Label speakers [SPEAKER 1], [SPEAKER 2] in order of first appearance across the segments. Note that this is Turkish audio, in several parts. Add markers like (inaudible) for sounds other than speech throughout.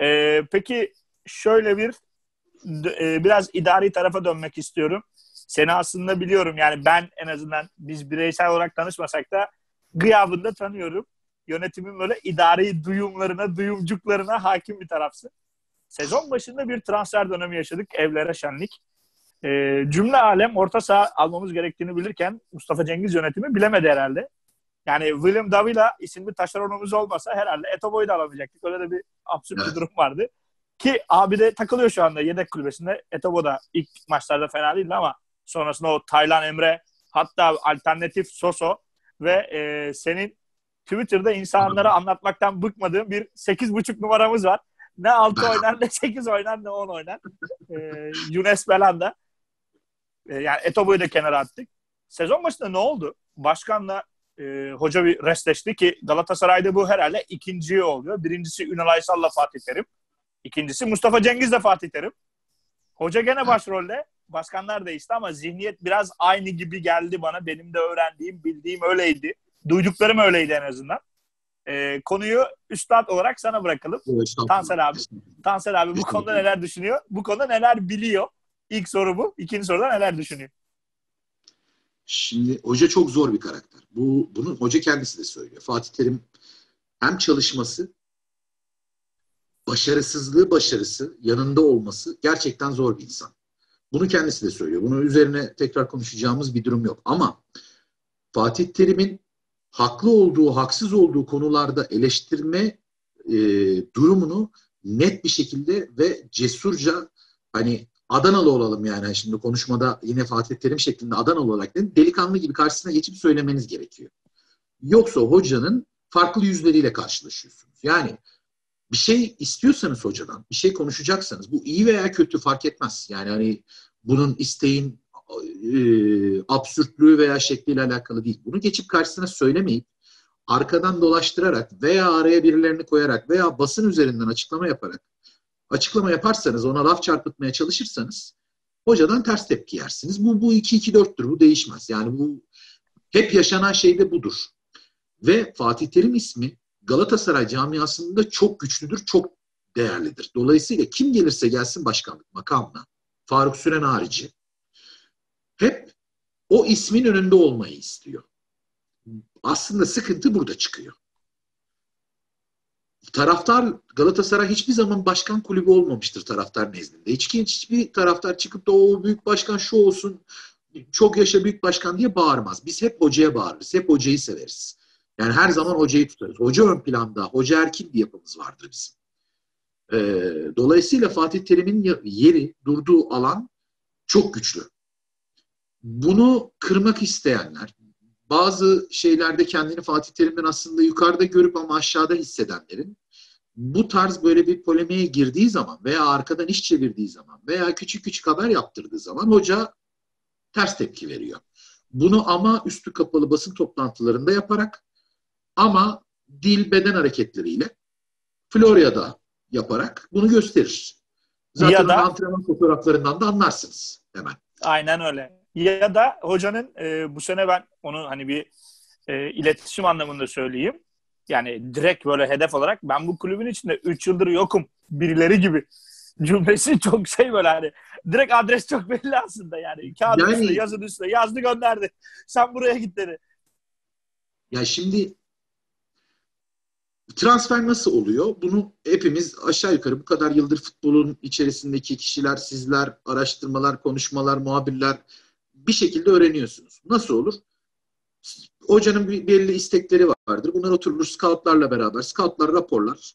[SPEAKER 1] Ee, peki şöyle bir e, biraz idari tarafa dönmek istiyorum. Seni aslında biliyorum yani ben en azından biz bireysel olarak tanışmasak da gıyabında tanıyorum. Yönetimin böyle idari duyumlarına, duyumcuklarına hakim bir tarafsın. Sezon başında bir transfer dönemi yaşadık. Evlere şenlik. E, cümle alem orta saha almamız gerektiğini bilirken Mustafa Cengiz yönetimi bilemedi herhalde. Yani William Davila isimli taşeronumuz olmasa herhalde Etobo'yu da alamayacaktık. Öyle de bir absürt evet. bir durum vardı. Ki abi de takılıyor şu anda yedek kulübesinde. Etobo da ilk maçlarda fena değildi ama sonrasında o Taylan Emre hatta alternatif Soso ve e, senin Twitter'da insanlara anlatmaktan bıkmadığın bir 8.5 numaramız var. Ne 6 (laughs) oynar ne 8 oynar ne 10 oynar. E, Yunus Belanda. E, yani Etobo'yu da kenara attık. Sezon başında ne oldu? Başkanla e, hoca bir restleşti ki Galatasaray'da bu herhalde ikinciyi oluyor. Birincisi Ünal Aysal'la Fatih Terim. İkincisi Mustafa Cengiz de Fatih Terim. Hoca gene başrolde. Başkanlar değişti ama zihniyet biraz aynı gibi geldi bana. Benim de öğrendiğim, bildiğim öyleydi. Duyduklarım öyleydi en azından. Ee, konuyu üstad olarak sana bırakalım. Evet, Tansel abi. Tansel abi bu konuda neler düşünüyor? Bu konuda neler biliyor? İlk soru bu. İkinci soruda neler düşünüyor?
[SPEAKER 2] Şimdi hoca çok zor bir karakter. Bu bunu hoca kendisi de söylüyor. Fatih Terim hem çalışması başarısızlığı başarısı yanında olması gerçekten zor bir insan. Bunu kendisi de söylüyor. Bunun üzerine tekrar konuşacağımız bir durum yok. Ama Fatih Terim'in haklı olduğu, haksız olduğu konularda eleştirme e, durumunu net bir şekilde ve cesurca hani Adanalı olalım yani şimdi konuşmada yine Fatih Terim şeklinde Adanalı olarak dedim, delikanlı gibi karşısına geçip söylemeniz gerekiyor. Yoksa hocanın farklı yüzleriyle karşılaşıyorsunuz. Yani bir şey istiyorsanız hocadan, bir şey konuşacaksanız bu iyi veya kötü fark etmez. Yani hani bunun isteğin e, absürtlüğü veya şekliyle alakalı değil. Bunu geçip karşısına söylemeyip arkadan dolaştırarak veya araya birilerini koyarak veya basın üzerinden açıklama yaparak açıklama yaparsanız ona laf çarpıtmaya çalışırsanız hocadan ters tepki yersiniz. Bu bu 2-2-4'tür. Bu değişmez. Yani bu hep yaşanan şey de budur. Ve Fatih Terim ismi Galatasaray camiasında çok güçlüdür, çok değerlidir. Dolayısıyla kim gelirse gelsin başkanlık makamına, Faruk Süren harici, hep o ismin önünde olmayı istiyor. Aslında sıkıntı burada çıkıyor. Taraftar Galatasaray hiçbir zaman başkan kulübü olmamıştır taraftar nezdinde. Hiç hiçbir taraftar çıkıp da o büyük başkan şu olsun, çok yaşa büyük başkan diye bağırmaz. Biz hep hocaya bağırırız, hep hocayı severiz. Yani her zaman hocayı tutarız. Hoca ön planda, hoca erkin bir yapımız vardır bizim. Ee, dolayısıyla Fatih Terim'in yeri, durduğu alan çok güçlü. Bunu kırmak isteyenler, bazı şeylerde kendini Fatih Terim'den aslında yukarıda görüp ama aşağıda hissedenlerin bu tarz böyle bir polemiğe girdiği zaman veya arkadan iş çevirdiği zaman veya küçük küçük haber yaptırdığı zaman hoca ters tepki veriyor. Bunu ama üstü kapalı basın toplantılarında yaparak ama dil beden hareketleriyle Florya'da yaparak bunu gösterir. Zaten ya da, antrenman fotoğraflarından da anlarsınız hemen.
[SPEAKER 1] Aynen öyle. Ya da hocanın e, bu sene ben onu hani bir e, iletişim anlamında söyleyeyim. Yani direkt böyle hedef olarak ben bu kulübün içinde 3 yıldır yokum birileri gibi (laughs) cümlesi çok şey böyle hani direkt adres çok belli aslında yani. Kağıdın yani, üstüne yazın üstüne yazdı gönderdi. (laughs) Sen buraya git dedi.
[SPEAKER 2] Ya şimdi transfer nasıl oluyor? Bunu hepimiz aşağı yukarı bu kadar yıldır futbolun içerisindeki kişiler, sizler, araştırmalar, konuşmalar, muhabirler bir şekilde öğreniyorsunuz. Nasıl olur? Hocanın belli istekleri vardır. Bunlar oturulur scoutlarla beraber. Scoutlar raporlar.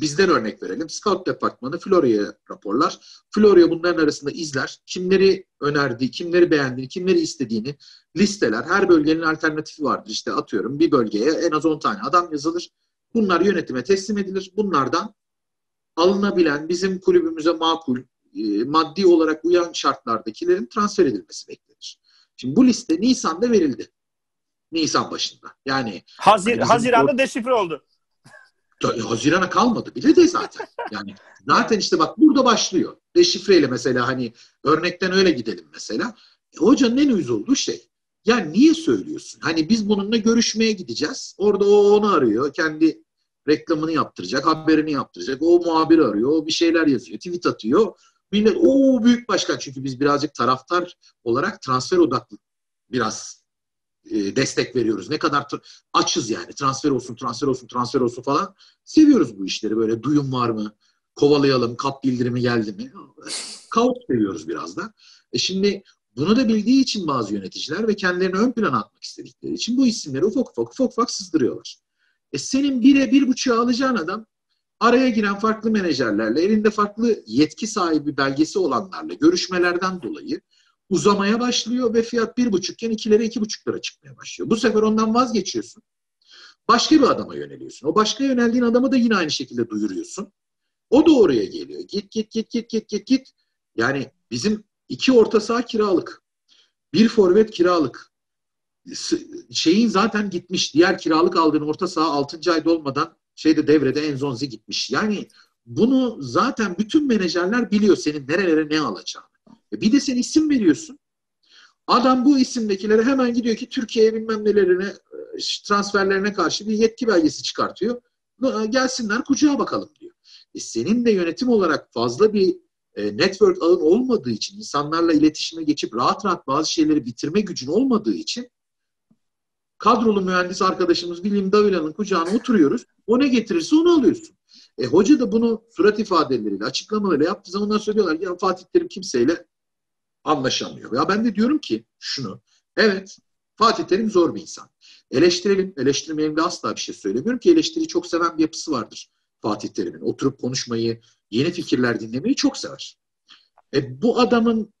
[SPEAKER 2] Bizden örnek verelim. Scout departmanı Florya'ya raporlar. Florya bunların arasında izler. Kimleri önerdiği, kimleri beğendiğini, kimleri istediğini listeler. Her bölgenin alternatifi vardır. İşte atıyorum bir bölgeye en az 10 tane adam yazılır Bunlar yönetime teslim edilir. Bunlardan alınabilen, bizim kulübümüze makul, e, maddi olarak uyan şartlardakilerin transfer edilmesi beklenir. Şimdi bu liste Nisan'da verildi. Nisan başında. Yani
[SPEAKER 1] Hazir, hani Haziran'da o... deşifre oldu.
[SPEAKER 2] Haziran'a kalmadı bile de zaten. Yani zaten işte bak burada başlıyor. Deşifreyle mesela hani örnekten öyle gidelim mesela. E, hocanın en uyuz olduğu şey ya niye söylüyorsun? Hani biz bununla görüşmeye gideceğiz. Orada o onu arıyor. Kendi reklamını yaptıracak, haberini yaptıracak. O muhabir arıyor, o bir şeyler yazıyor, tweet atıyor. Millet o büyük başkan çünkü biz birazcık taraftar olarak transfer odaklı biraz e, destek veriyoruz. Ne kadar açız yani transfer olsun, transfer olsun, transfer olsun falan. Seviyoruz bu işleri böyle duyum var mı? Kovalayalım, kap bildirimi geldi mi? Kaos seviyoruz biraz da. E şimdi bunu da bildiği için bazı yöneticiler ve kendilerini ön plana atmak istedikleri için bu isimleri ufak ufak ufak ufak sızdırıyorlar. E senin bire bir buçuğa alacağın adam araya giren farklı menajerlerle, elinde farklı yetki sahibi belgesi olanlarla görüşmelerden dolayı uzamaya başlıyor ve fiyat bir buçukken ikilere iki buçuklara çıkmaya başlıyor. Bu sefer ondan vazgeçiyorsun. Başka bir adama yöneliyorsun. O başka yöneldiğin adamı da yine aynı şekilde duyuruyorsun. O da oraya geliyor. Git git git git git git git. Yani bizim iki orta saha kiralık. Bir forvet kiralık. Şeyin zaten gitmiş. Diğer kiralık aldığın orta saha 6. ayda olmadan şeyde devrede Enzonzi gitmiş. Yani bunu zaten bütün menajerler biliyor senin nerelere ne alacağını. E bir de sen isim veriyorsun. Adam bu isimdekilere hemen gidiyor ki Türkiye'ye bilmem nelerine e, transferlerine karşı bir yetki belgesi çıkartıyor. E, gelsinler kucağa bakalım diyor. E senin de yönetim olarak fazla bir network ağın olmadığı için, insanlarla iletişime geçip rahat rahat bazı şeyleri bitirme gücün olmadığı için kadrolu mühendis arkadaşımız William Davila'nın kucağına oturuyoruz. O ne getirirse onu alıyorsun. E, hoca da bunu surat ifadeleriyle, açıklamalarıyla yaptığı zaman ondan söylüyorlar ya Fatih Terim kimseyle anlaşamıyor. Ya ben de diyorum ki şunu. Evet Fatih Terim zor bir insan. Eleştirelim, eleştirmeyelim de asla bir şey söylemiyorum ki eleştiriyi çok seven bir yapısı vardır Fatih Terim'in. Oturup konuşmayı, yeni fikirler dinlemeyi çok sever. E, bu adamın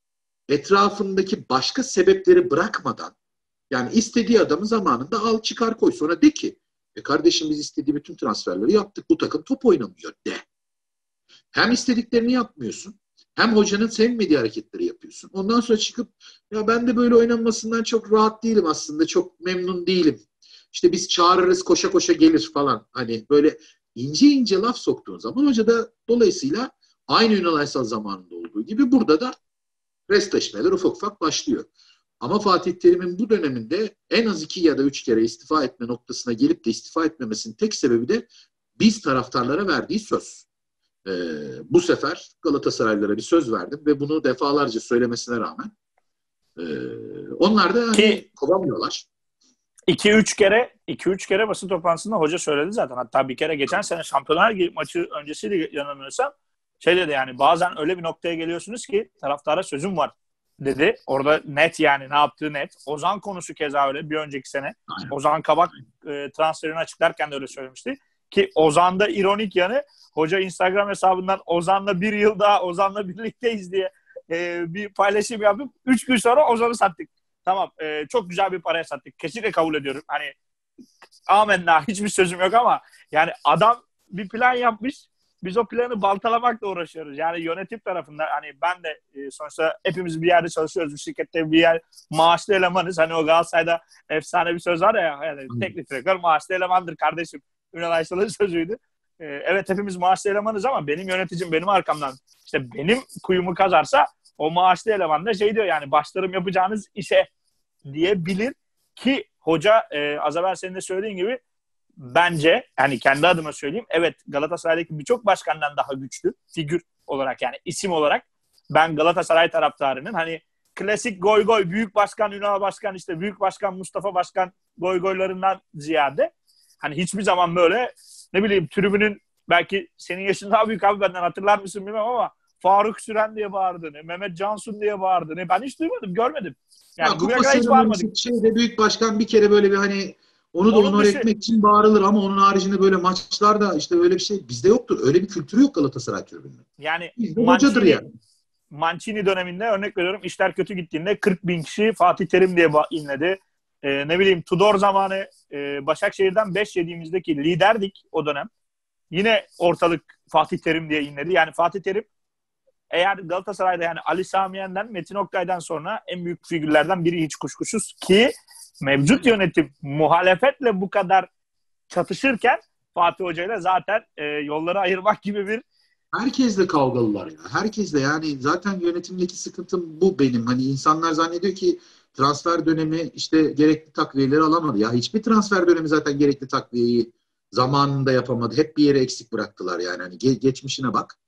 [SPEAKER 2] etrafındaki başka sebepleri bırakmadan yani istediği adamı zamanında al çıkar koy. Sonra de ki e kardeşim biz istediği bütün transferleri yaptık. Bu takım top oynamıyor de. Hem istediklerini yapmıyorsun. Hem hocanın sevmediği hareketleri yapıyorsun. Ondan sonra çıkıp ya ben de böyle oynanmasından çok rahat değilim aslında. Çok memnun değilim. İşte biz çağırırız koşa koşa gelir falan. Hani böyle ince ince laf soktuğun zaman hoca da dolayısıyla aynı Ünal Aysal zamanında olduğu gibi burada da restleşmeler ufak ufak başlıyor. Ama Fatih Terim'in bu döneminde en az iki ya da üç kere istifa etme noktasına gelip de istifa etmemesinin tek sebebi de biz taraftarlara verdiği söz. Ee, bu sefer Galatasaraylılara bir söz verdim ve bunu defalarca söylemesine rağmen e, onlar da hani kovamıyorlar.
[SPEAKER 1] 2-3 kere 2-3 kere basın toplantısında hoca söyledi zaten. Hatta bir kere geçen sene Şampiyonlar Ligi maçı öncesiydi yanılmıyorsam. Şey dedi yani bazen öyle bir noktaya geliyorsunuz ki taraftara sözüm var dedi. Orada net yani ne yaptığı net. Ozan konusu keza öyle bir önceki sene. Ozan Kabak e, transferini açıklarken de öyle söylemişti. Ki Ozan'da ironik yanı hoca Instagram hesabından Ozan'la bir yıl daha Ozan'la birlikteyiz diye e, bir paylaşım yapıp üç gün sonra Ozan'ı sattık. Tamam e, çok güzel bir paraya sattık. Kesinlikle kabul ediyorum. Hani amenna hiçbir sözüm yok ama yani adam bir plan yapmış biz o planı baltalamakla uğraşıyoruz. Yani yönetim tarafında hani ben de e, sonuçta hepimiz bir yerde çalışıyoruz. Bir şirkette bir yer maaşlı elemanız. Hani o Galatasaray'da efsane bir söz var ya yani teknik direktör maaşlı elemandır kardeşim. Ünal Aysal'ın (laughs) sözüydü. E, evet hepimiz maaşlı elemanız ama benim yöneticim benim arkamdan işte benim kuyumu kazarsa o maaşlı eleman da şey diyor yani başlarım yapacağınız işe diyebilir ki hoca e, az evvel senin de söylediğin gibi bence hani kendi adıma söyleyeyim evet Galatasaray'daki birçok başkandan daha güçlü figür olarak yani isim olarak ben Galatasaray taraftarının hani klasik goy goy büyük başkan Ünal Başkan işte büyük başkan Mustafa Başkan goy goylarından ziyade hani hiçbir zaman böyle ne bileyim tribünün belki senin yaşın daha büyük abi benden hatırlar mısın bilmem ama Faruk Süren diye bağırdığını, Mehmet Cansun diye bağırdığını ben hiç duymadım, görmedim. Yani ya, kadar hiç bağırmadık.
[SPEAKER 2] Şeyde büyük başkan bir kere böyle bir hani onu da onur etmek için bağırılır ama onun haricinde böyle maçlarda işte öyle bir şey bizde yoktur. Öyle bir kültürü yok Galatasaray tribünde.
[SPEAKER 1] Yani Mancini, yani. Mancini döneminde örnek veriyorum işler kötü gittiğinde 40 bin kişi Fatih Terim diye inledi. Ee, ne bileyim Tudor zamanı e, Başakşehir'den 5 yediğimizdeki liderdik o dönem. Yine ortalık Fatih Terim diye inledi. Yani Fatih Terim eğer Galatasaray'da yani Ali Samiyen'den Metin Oktay'dan sonra en büyük figürlerden biri hiç kuşkusuz ki mevcut yönetim muhalefetle bu kadar çatışırken Fatih Hoca ile zaten e, yolları ayırmak gibi bir
[SPEAKER 2] Herkesle kavgalılar ya. Herkesle yani zaten yönetimdeki sıkıntım bu benim. Hani insanlar zannediyor ki transfer dönemi işte gerekli takviyeleri alamadı. Ya hiçbir transfer dönemi zaten gerekli takviyeyi Zamanında yapamadı. Hep bir yere eksik bıraktılar yani. Hani ge- geçmişine bak.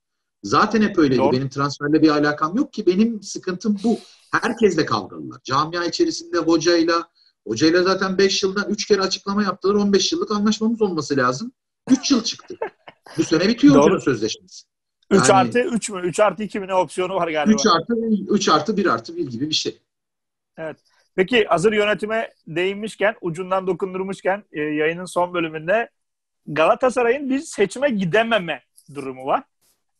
[SPEAKER 2] Zaten hep öyleydi. Doğru. Benim transferle bir alakam yok ki. Benim sıkıntım bu. Herkesle kavgalılar. Camia içerisinde hocayla, hocayla zaten 5 yıldan 3 kere açıklama yaptılar. 15 yıllık anlaşmamız olması lazım. 3 yıl çıktı. Bu sene bitiyor hocanın sözleşmesi.
[SPEAKER 1] 3 yani, artı 3 mü? 3 artı 2 mi ne opsiyonu var galiba?
[SPEAKER 2] 3 artı 3 artı 1 artı 1 gibi bir şey.
[SPEAKER 1] Evet. Peki hazır yönetime değinmişken, ucundan dokundurmuşken e, yayının son bölümünde Galatasaray'ın bir seçime gidememe durumu var.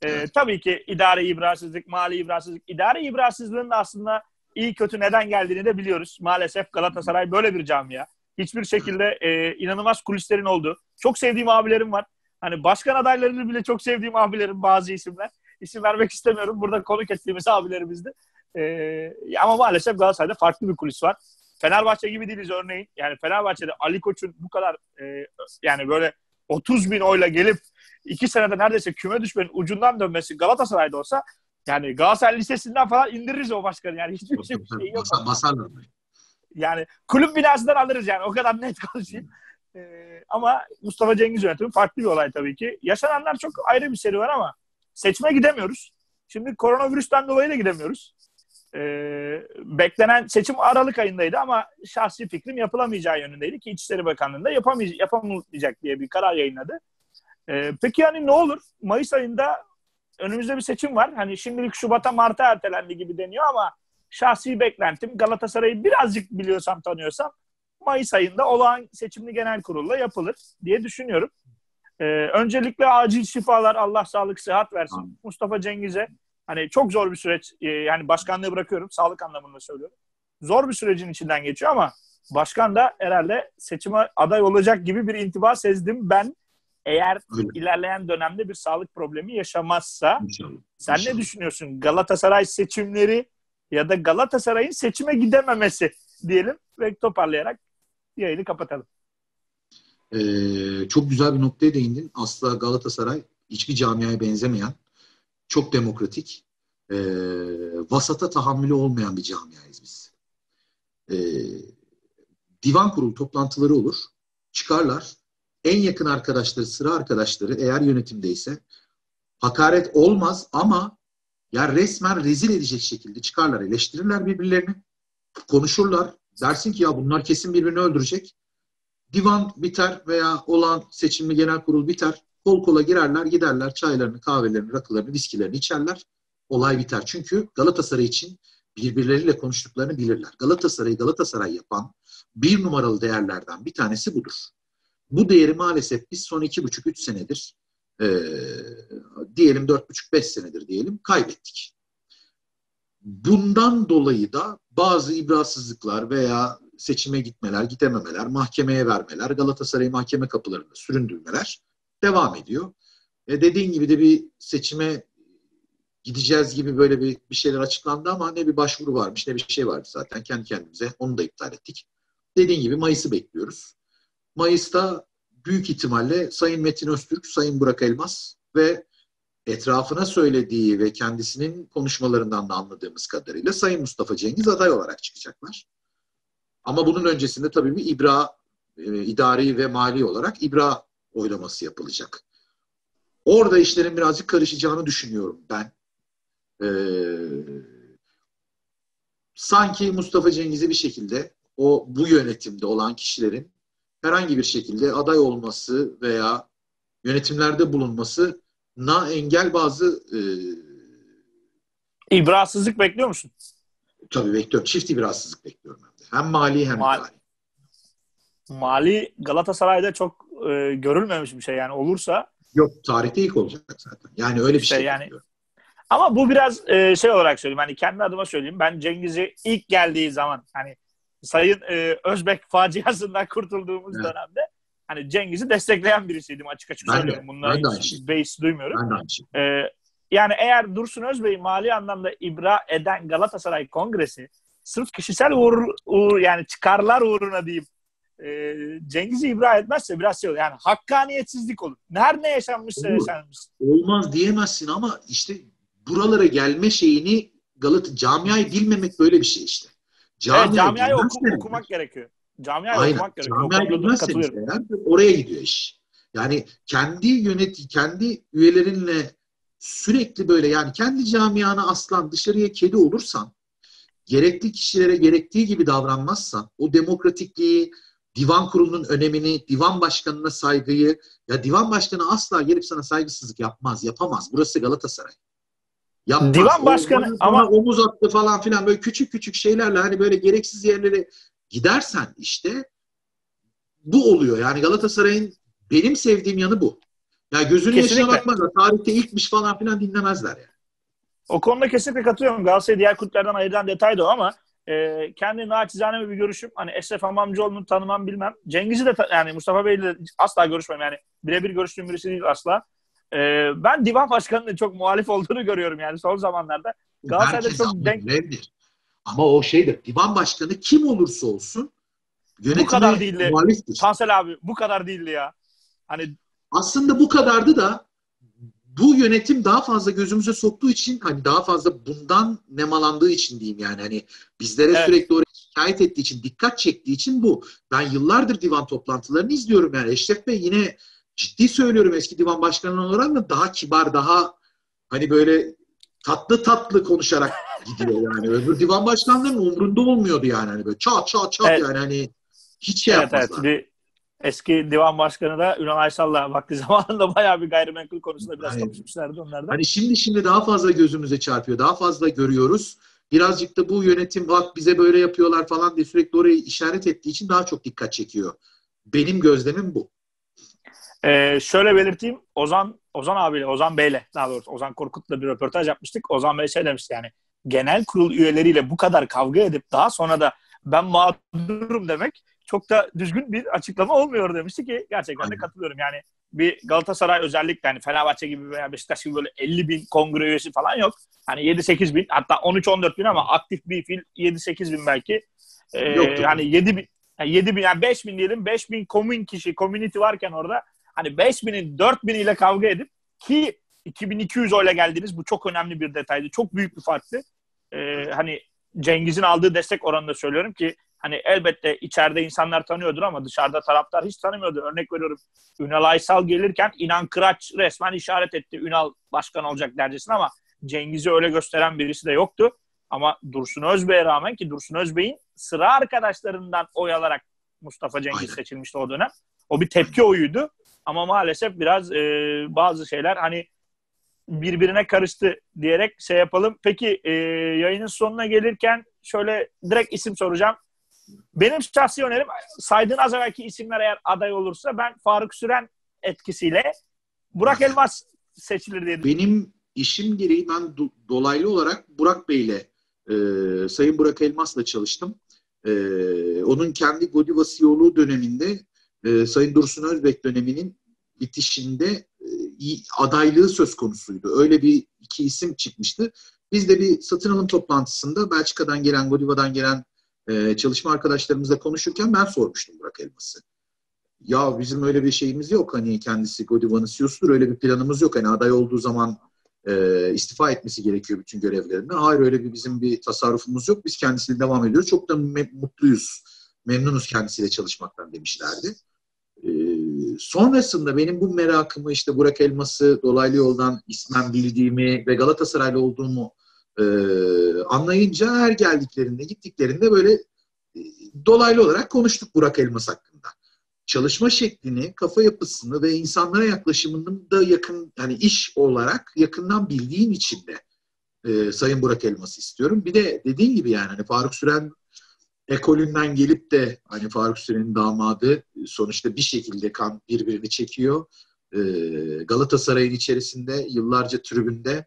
[SPEAKER 1] E, tabii ki idare ibrasızlık, mali ibrasızlık. İdare ibrasızlığın da aslında iyi kötü neden geldiğini de biliyoruz. Maalesef Galatasaray böyle bir camia. Hiçbir şekilde e, inanılmaz kulislerin oldu. Çok sevdiğim abilerim var. Hani başkan adaylarını bile çok sevdiğim abilerim bazı isimler. İsim vermek istemiyorum. Burada konuk ettiğimiz abilerimizdi. Ee, ama maalesef Galatasaray'da farklı bir kulis var. Fenerbahçe gibi değiliz örneğin. Yani Fenerbahçe'de Ali Koç'un bu kadar e, yani böyle 30 bin oyla gelip iki senede neredeyse küme düşmenin ucundan dönmesi Galatasaray'da olsa yani Galatasaray Lisesi'nden falan indiririz o başkanı. Yani hiçbir şey, şey yok.
[SPEAKER 2] Basarlar.
[SPEAKER 1] Yani kulüp binasından alırız yani. O kadar net konuşayım. Ee, ama Mustafa Cengiz yönetimi farklı bir olay tabii ki. Yaşananlar çok ayrı bir seri var ama seçime gidemiyoruz. Şimdi koronavirüsten dolayı da gidemiyoruz. Ee, beklenen seçim Aralık ayındaydı ama şahsi fikrim yapılamayacağı yönündeydi ki İçişleri Bakanlığı'nda yapamayacak, yapamayacak diye bir karar yayınladı. Ee, peki yani ne olur? Mayıs ayında önümüzde bir seçim var. Hani şimdilik Şubat'a Mart'a ertelendi gibi deniyor ama şahsi beklentim Galatasaray'ı birazcık biliyorsam tanıyorsam Mayıs ayında olağan seçimli genel kurulla yapılır diye düşünüyorum. Ee, öncelikle acil şifalar Allah sağlık sıhhat versin. Amin. Mustafa Cengiz'e hani çok zor bir süreç e, yani başkanlığı bırakıyorum sağlık anlamında söylüyorum. Zor bir sürecin içinden geçiyor ama başkan da herhalde seçime aday olacak gibi bir intiba sezdim ben. Eğer Öyle. ilerleyen dönemde bir sağlık problemi yaşamazsa İnşallah. sen İnşallah. ne düşünüyorsun? Galatasaray seçimleri ya da Galatasaray'ın seçime gidememesi diyelim ve toparlayarak yayını kapatalım.
[SPEAKER 2] Ee, çok güzel bir noktaya değindin. Asla Galatasaray hiçbir camiaya benzemeyen, çok demokratik, e, vasata tahammülü olmayan bir camiayız biz. E, divan kurulu toplantıları olur. Çıkarlar. En yakın arkadaşları, sıra arkadaşları eğer yönetimdeyse hakaret olmaz ama ya resmen rezil edecek şekilde çıkarlar, eleştirirler birbirlerini, konuşurlar. Dersin ki ya bunlar kesin birbirini öldürecek. Divan biter veya olan seçimli genel kurul biter. Kol kola girerler, giderler, çaylarını, kahvelerini, rakılarını, viskilerini içerler. Olay biter. Çünkü Galatasaray için birbirleriyle konuştuklarını bilirler. Galatasaray'ı Galatasaray yapan bir numaralı değerlerden bir tanesi budur. Bu değeri maalesef biz son iki buçuk, üç senedir e, diyelim dört buçuk, beş senedir diyelim kaybettik. Bundan dolayı da bazı ibrasızlıklar veya seçime gitmeler, gidememeler, mahkemeye vermeler, Galatasaray'ı mahkeme kapılarında süründürmeler devam ediyor. E dediğin gibi de bir seçime gideceğiz gibi böyle bir, bir şeyler açıklandı ama ne bir başvuru varmış ne bir şey vardı zaten kendi kendimize onu da iptal ettik. Dediğin gibi Mayıs'ı bekliyoruz. Mayıs'ta büyük ihtimalle Sayın Metin Öztürk, Sayın Burak Elmas ve etrafına söylediği ve kendisinin konuşmalarından da anladığımız kadarıyla Sayın Mustafa Cengiz aday olarak çıkacaklar. Ama bunun öncesinde tabii bir İBRA e, idari ve mali olarak İBRA oylaması yapılacak. Orada işlerin birazcık karışacağını düşünüyorum ben. Ee, sanki Mustafa Cengiz'e bir şekilde o bu yönetimde olan kişilerin herhangi bir şekilde aday olması veya yönetimlerde bulunması na engel bazı e,
[SPEAKER 1] İbrasızlık bekliyor musun?
[SPEAKER 2] Tabii bekliyorum. Çift ibrasızlık bekliyorum hem de. Hem mali hem Mal, idari.
[SPEAKER 1] Mali Galatasaray'da çok e, görülmemiş bir şey yani olursa.
[SPEAKER 2] Yok tarihte ilk olacak zaten. Yani öyle bir işte şey yani. Bekliyorum.
[SPEAKER 1] Ama bu biraz e, şey olarak söyleyeyim. Hani kendi adıma söyleyeyim. Ben Cengiz'i ilk geldiği zaman hani Sayın e, Özbek faciasından (laughs) kurtulduğumuz evet. dönemde hani Cengiz'i destekleyen birisiydim açık açık ben söylüyorum. Bunları hiç base duymuyorum. Ben de aynı şey. Ee, yani eğer Dursun Özbey mali anlamda ibra eden Galatasaray Kongresi sırf kişisel uğur, uğur yani çıkarlar uğruna deyip e, Cengiz'i ibra etmezse biraz şey olur. Yani hakkaniyetsizlik olur. Nerede yaşanmışsa olur. yaşanmış.
[SPEAKER 2] Olmaz diyemezsin ama işte buralara gelme şeyini Galata camiayı bilmemek böyle bir şey işte.
[SPEAKER 1] Camiayı, evet, camiayı oku, okumak gerekiyor. Camiayı
[SPEAKER 2] Aynen.
[SPEAKER 1] okumak gerekiyor.
[SPEAKER 2] Camiayı bilmezseniz eğer oraya gidiyor iş. Yani kendi yönet kendi üyelerinle sürekli böyle yani kendi camiana aslan dışarıya kedi olursan gerekli kişilere gerektiği gibi davranmazsan o demokratikliği, divan kurulunun önemini, divan başkanına saygıyı ya divan başkanı asla gelip sana saygısızlık yapmaz, yapamaz. Burası Galatasaray.
[SPEAKER 1] Yapmaz. Divan başkanı
[SPEAKER 2] o, ama omuz attı falan filan böyle küçük küçük şeylerle hani böyle gereksiz yerlere gidersen işte bu oluyor. Yani Galatasaray'ın benim sevdiğim yanı bu. Ya yani gözünü yaşına bakmazlar. Tarihte ilkmiş falan filan dinlemezler yani.
[SPEAKER 1] O konuda kesinlikle katılıyorum. Galatasaray diğer kulüplerden ayıran detay da o ama e, kendi naçizane bir görüşüm. Hani Eşref Hamamcıoğlu'nu tanımam bilmem. Cengiz'i de yani Mustafa Bey'le asla görüşmem yani. Birebir görüştüğüm birisi değil asla. E, ben divan başkanının çok muhalif olduğunu görüyorum yani son zamanlarda.
[SPEAKER 2] Galatasaray'da Herkes çok denk... Birebir. Ama o şeydir. Divan başkanı kim olursa olsun
[SPEAKER 1] bu kadar değildi. Muhaliftir. Tansel abi bu kadar değildi ya. Hani
[SPEAKER 2] aslında bu kadardı da bu yönetim daha fazla gözümüze soktuğu için hani daha fazla bundan nemalandığı için diyeyim yani hani bizlere evet. sürekli oraya şikayet ettiği için dikkat çektiği için bu. Ben yıllardır divan toplantılarını izliyorum yani Eşref Bey yine ciddi söylüyorum eski divan başkanı olarak da daha kibar daha hani böyle tatlı tatlı konuşarak gidiyor yani. (laughs) Öbür divan başkanlarının umrunda olmuyordu yani hani böyle çat çat çat evet. yani hani hiç şey evet, yapmazlar. Evet.
[SPEAKER 1] Eski divan başkanı da Ünal Aysal'la vakti (laughs) zamanında bayağı bir gayrimenkul konusunda biraz yani, konuşmuşlardı onlardan.
[SPEAKER 2] Hani şimdi şimdi daha fazla gözümüze çarpıyor. Daha fazla görüyoruz. Birazcık da bu yönetim bak bize böyle yapıyorlar falan diye sürekli orayı işaret ettiği için daha çok dikkat çekiyor. Benim gözlemim bu.
[SPEAKER 1] Ee, şöyle belirteyim. Ozan Ozan abiyle, Ozan Bey'le daha doğrusu Ozan Korkut'la bir röportaj yapmıştık. Ozan Bey şey demişti yani genel kurul üyeleriyle bu kadar kavga edip daha sonra da ben mağdurum demek çok da düzgün bir açıklama olmuyor demişti ki gerçekten de katılıyorum. Yani bir Galatasaray özellikle yani Fenerbahçe gibi veya Beşiktaş gibi böyle 50 bin kongre üyesi falan yok. Hani 7-8 bin hatta 13-14 bin ama aktif bir fil 7-8 bin belki. Ee, hani 7 bin yani 7 bin yani 5 bin diyelim 5 bin komün kişi community varken orada hani 5 binin 4 biniyle kavga edip ki 2200 oyla geldiniz bu çok önemli bir detaydı. Çok büyük bir farktı. Ee, hani Cengiz'in aldığı destek oranında söylüyorum ki hani elbette içeride insanlar tanıyordur ama dışarıda taraftar hiç tanımıyordu. Örnek veriyorum Ünal Aysal gelirken İnan Kıraç resmen işaret etti Ünal başkan olacak dercesine ama Cengiz'i öyle gösteren birisi de yoktu. Ama Dursun Özbey'e rağmen ki Dursun Özbey'in sıra arkadaşlarından oy alarak Mustafa Cengiz seçilmişti o dönem. O bir tepki oyuydu. Ama maalesef biraz e, bazı şeyler hani birbirine karıştı diyerek şey yapalım. Peki e, yayının sonuna gelirken şöyle direkt isim soracağım. Benim şahsi önerim saydığın az evvelki isimler eğer aday olursa ben Faruk Süren etkisiyle Burak Elmas seçilir diye
[SPEAKER 2] Benim işim gereği ben do- dolaylı olarak Burak Bey'le e, Sayın Burak Elmas'la çalıştım. E, onun kendi Godiva CEO'luğu döneminde e, Sayın Dursun Özbek döneminin bitişinde e, adaylığı söz konusuydu. Öyle bir iki isim çıkmıştı. Biz de bir satın alım toplantısında Belçika'dan gelen, Godiva'dan gelen e, çalışma arkadaşlarımızla konuşurken ben sormuştum Burak Elmas'ı. Ya bizim öyle bir şeyimiz yok. Hani kendisi Godiva'nın CEO'sudur. Öyle bir planımız yok. Hani aday olduğu zaman e, istifa etmesi gerekiyor bütün görevlerinden. Hayır öyle bir bizim bir tasarrufumuz yok. Biz kendisiyle devam ediyoruz. Çok da me- mutluyuz. Memnunuz kendisiyle çalışmaktan demişlerdi. Sonrasında benim bu merakımı işte Burak Elmas'ı dolaylı yoldan ismen bildiğimi ve Galatasaraylı olduğumu e, anlayınca her geldiklerinde gittiklerinde böyle e, dolaylı olarak konuştuk Burak Elmas hakkında. Çalışma şeklini, kafa yapısını ve insanlara yaklaşımını da yakın, yani iş olarak yakından bildiğim için de e, Sayın Burak Elmas'ı istiyorum. Bir de dediğin gibi yani hani Faruk Süren ekolünden gelip de hani Faruk Süren'in damadı sonuçta bir şekilde kan birbirini çekiyor. E, Galatasaray'ın içerisinde yıllarca tribünde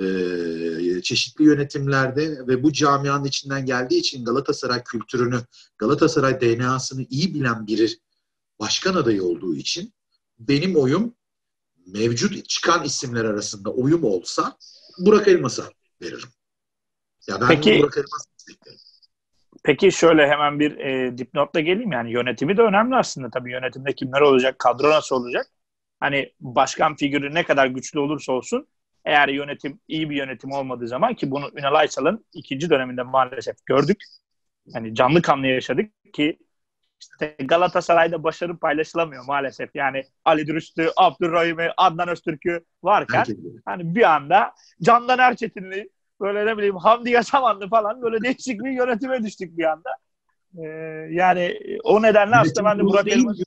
[SPEAKER 2] e, çeşitli yönetimlerde ve bu camianın içinden geldiği için Galatasaray kültürünü, Galatasaray DNA'sını iyi bilen bir başkan adayı olduğu için benim oyum mevcut çıkan isimler arasında oyum olsa Burak Elmas'a veririm. Ya ben Peki, Burak Elmas'ı
[SPEAKER 1] desteklerim. Peki şöyle hemen bir e, dipnotla geleyim yani yönetimi de önemli aslında tabii yönetimde kimler olacak, kadro nasıl olacak? Hani başkan figürü ne kadar güçlü olursa olsun eğer yönetim iyi bir yönetim olmadığı zaman ki bunu Ünal Aysal'ın ikinci döneminde maalesef gördük. Yani canlı kanlı yaşadık ki işte Galatasaray'da başarı paylaşılamıyor maalesef. Yani Ali Dürüst'ü, Abdurrahim'i, Adnan Öztürk'ü varken hani bir anda Candan Erçetinli böyle ne bileyim Hamdi Yasamanlı falan böyle değişik bir yönetime düştük bir anda. Ee, yani o nedenle aslında ben de Burak Elmas...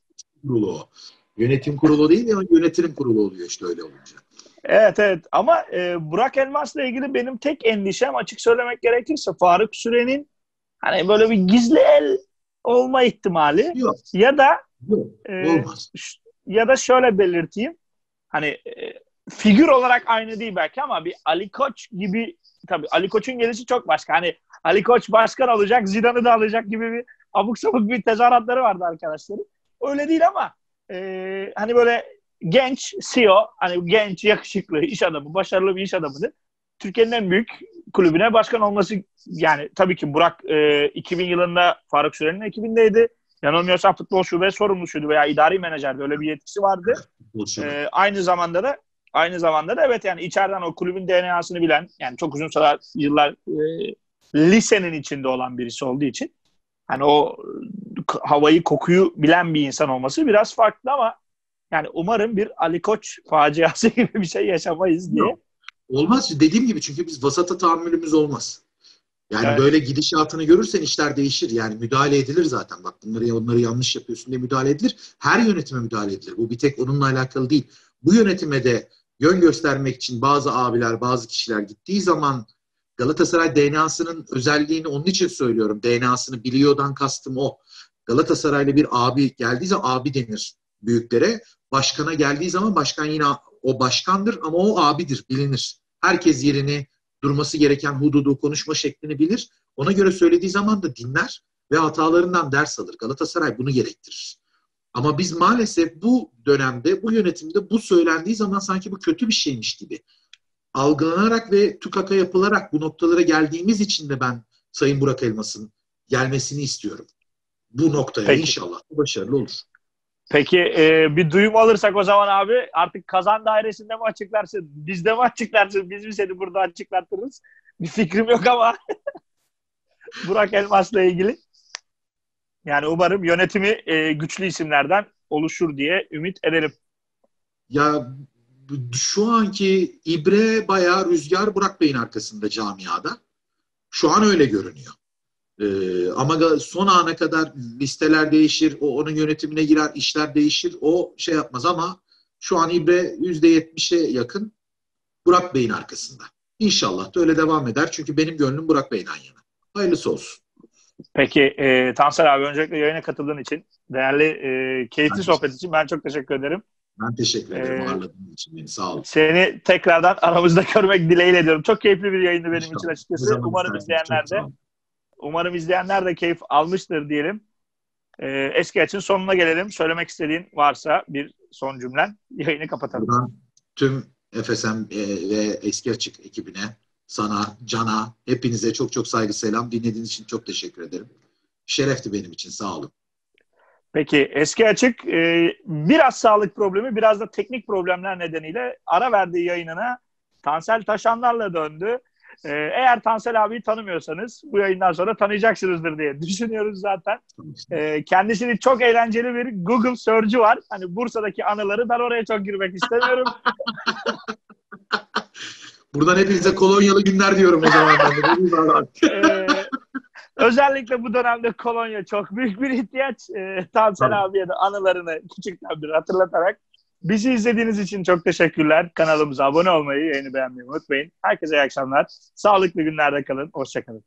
[SPEAKER 2] Kurulu o. Yönetim kurulu değil ama yönetim kurulu oluyor işte öyle olunca.
[SPEAKER 1] Evet evet ama e, Burak Elmas'la ilgili benim tek endişem açık söylemek gerekirse Faruk Süren'in hani böyle bir gizli el olma ihtimali
[SPEAKER 2] Yok.
[SPEAKER 1] ya da
[SPEAKER 2] Yok,
[SPEAKER 1] e,
[SPEAKER 2] olmaz.
[SPEAKER 1] ya da şöyle belirteyim hani e, figür olarak aynı değil belki ama bir Ali Koç gibi tabii Ali Koç'un gelişi çok başka. Hani Ali Koç başkan olacak, Zidane'ı da alacak gibi bir abuk sabuk bir tezahüratları vardı arkadaşların. Öyle değil ama e, hani böyle genç CEO, hani genç, yakışıklı iş adamı, başarılı bir iş adamıdır. Türkiye'nin en büyük kulübüne başkan olması yani tabii ki Burak e, 2000 yılında Faruk Süren'in ekibindeydi. Yanılmıyorsam futbol şube sorumlusuydu veya idari menajerdi. Öyle bir yetkisi vardı. E, aynı zamanda da aynı zamanda da evet yani içeriden o kulübün DNA'sını bilen yani çok uzun süre yıllar e, lisenin içinde olan birisi olduğu için hani o havayı kokuyu bilen bir insan olması biraz farklı ama yani umarım bir Ali Koç faciası (laughs) gibi bir şey yaşamayız diye. Yok.
[SPEAKER 2] Olmaz. Dediğim gibi çünkü biz vasata tahammülümüz olmaz. Yani evet. böyle gidişatını görürsen işler değişir. Yani müdahale edilir zaten. Bak bunları onları yanlış yapıyorsun diye müdahale edilir. Her yönetime müdahale edilir. Bu bir tek onunla alakalı değil. Bu yönetime de yön göstermek için bazı abiler, bazı kişiler gittiği zaman Galatasaray DNA'sının özelliğini onun için söylüyorum. DNA'sını biliyordan kastım o. Galatasaraylı bir abi geldiği zaman abi denir büyüklere. Başkana geldiği zaman başkan yine o başkandır ama o abidir, bilinir. Herkes yerini, durması gereken hududu, konuşma şeklini bilir. Ona göre söylediği zaman da dinler ve hatalarından ders alır. Galatasaray bunu gerektirir. Ama biz maalesef bu dönemde, bu yönetimde bu söylendiği zaman sanki bu kötü bir şeymiş gibi algılanarak ve tukaka yapılarak bu noktalara geldiğimiz için de ben Sayın Burak Elmas'ın gelmesini istiyorum. Bu noktaya Peki. inşallah başarılı olur.
[SPEAKER 1] Peki e, bir duyum alırsak o zaman abi artık kazan dairesinde mi açıklarsın? Bizde mi açıklarsın? Biz mi seni burada açıklatırız? Bir fikrim yok ama (laughs) Burak Elmas'la ilgili. Yani umarım yönetimi e, güçlü isimlerden oluşur diye ümit edelim.
[SPEAKER 2] Ya şu anki ibre bayağı rüzgar Burak Bey'in arkasında camiada. Şu an öyle görünüyor. Ee, ama son ana kadar listeler değişir, o onun yönetimine girer, işler değişir. O şey yapmaz ama şu an İbre %70'e yakın Burak Bey'in arkasında. İnşallah da öyle devam eder. Çünkü benim gönlüm Burak Bey'den yana. Hayırlısı olsun.
[SPEAKER 1] Peki e, Tansel abi öncelikle yayına katıldığın için, değerli e, keyifli ben sohbet için ben çok teşekkür ederim.
[SPEAKER 2] Ben teşekkür ederim ee, ağırladığın için beni. Sağ ol.
[SPEAKER 1] Seni tekrardan aramızda (laughs) görmek dileğiyle ediyorum. Çok keyifli bir yayındı benim İnşallah. için açıkçası. Umarım izleyenler de Umarım izleyenler de keyif almıştır diyelim. Ee, eski açın sonuna gelelim. Söylemek istediğin varsa bir son cümlen yayını kapatalım.
[SPEAKER 2] Buradan tüm FSM e, ve eski açık ekibine, sana, Can'a, hepinize çok çok saygı selam. Dinlediğiniz için çok teşekkür ederim. Şerefti benim için. Sağ olun.
[SPEAKER 1] Peki eski açık e, biraz sağlık problemi biraz da teknik problemler nedeniyle ara verdiği yayınına Tansel Taşanlar'la döndü. Ee, eğer Tansel abiyi tanımıyorsanız bu yayından sonra tanıyacaksınızdır diye (laughs) düşünüyoruz zaten. Ee, kendisinin çok eğlenceli bir Google search'ü var. Hani Bursa'daki anıları ben oraya çok girmek istemiyorum. (laughs)
[SPEAKER 2] Buradan hepinize kolonyalı günler diyorum o zaman. (laughs)
[SPEAKER 1] ee, özellikle bu dönemde kolonya çok büyük bir ihtiyaç. Ee, Tansel abiye de anılarını küçükten bir hatırlatarak Bizi izlediğiniz için çok teşekkürler. Kanalımıza abone olmayı, yayını beğenmeyi unutmayın. Herkese iyi akşamlar. Sağlıklı günlerde kalın. Hoşçakalın.